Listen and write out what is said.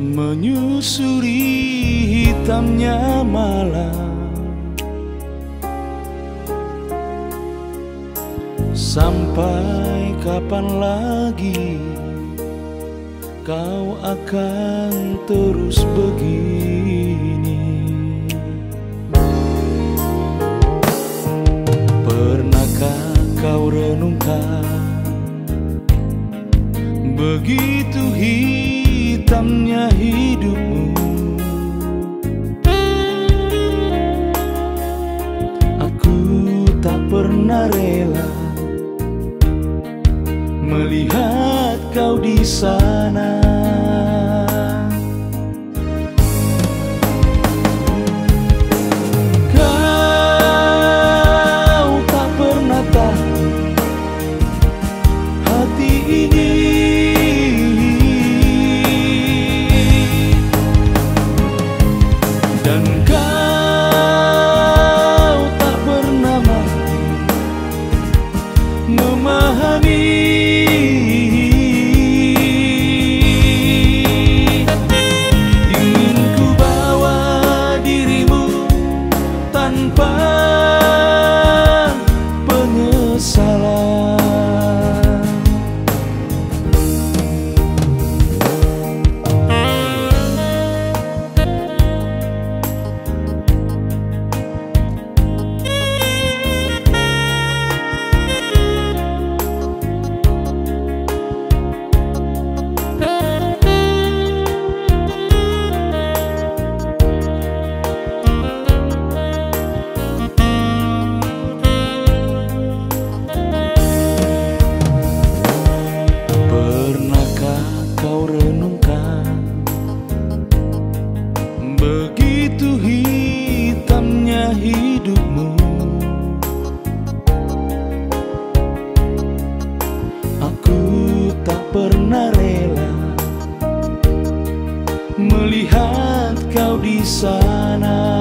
Menyusuri hitamnya malam. Sampai kapan lagi kau akan terus begini? Pernahkah kau renungkan Begitu hitamnya hidupmu. Aku tak pernah rela Melihat kau di sana Dan kau tak pernah mau memahami. Ingin ku bawa dirimu tanpa hitamnya hidupmu. Aku tak pernah rela Melihat kau di sana